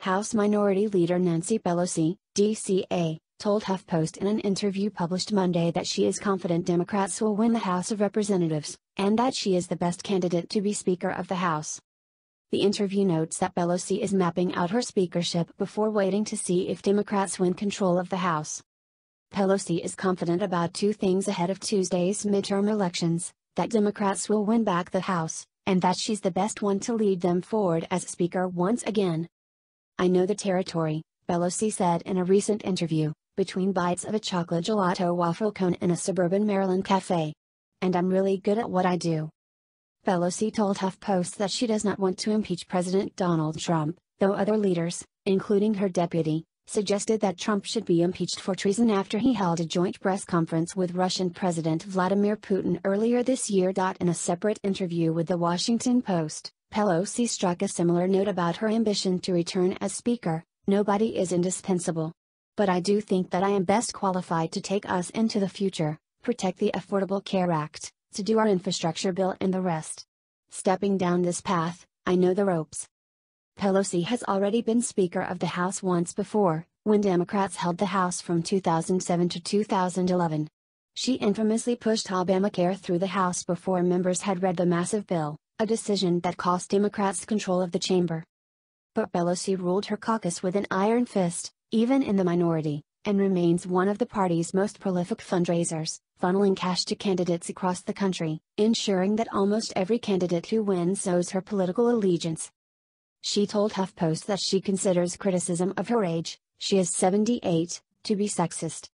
House Minority Leader Nancy Pelosi, DCA, told HuffPost in an interview published Monday that she is confident Democrats will win the House of Representatives, and that she is the best candidate to be Speaker of the House. The interview notes that Pelosi is mapping out her speakership before waiting to see if Democrats win control of the House. Pelosi is confident about two things ahead of Tuesday's midterm elections that Democrats will win back the House, and that she's the best one to lead them forward as Speaker once again. I know the territory, Pelosi said in a recent interview, between bites of a chocolate gelato waffle cone in a suburban Maryland cafe. And I'm really good at what I do. Pelosi told HuffPost that she does not want to impeach President Donald Trump, though other leaders, including her deputy, suggested that Trump should be impeached for treason after he held a joint press conference with Russian President Vladimir Putin earlier this year. In a separate interview with The Washington Post, Pelosi struck a similar note about her ambition to return as Speaker nobody is indispensable. But I do think that I am best qualified to take us into the future, protect the Affordable Care Act, to do our infrastructure bill and the rest. Stepping down this path, I know the ropes. Pelosi has already been Speaker of the House once before, when Democrats held the House from 2007 to 2011. She infamously pushed Obamacare through the House before members had read the massive bill, a decision that cost Democrats control of the chamber. But Pelosi ruled her caucus with an iron fist, even in the minority, and remains one of the party's most prolific fundraisers, funneling cash to candidates across the country, ensuring that almost every candidate who wins owes her political allegiance. She told HuffPost that she considers criticism of her age, she is 78, to be sexist.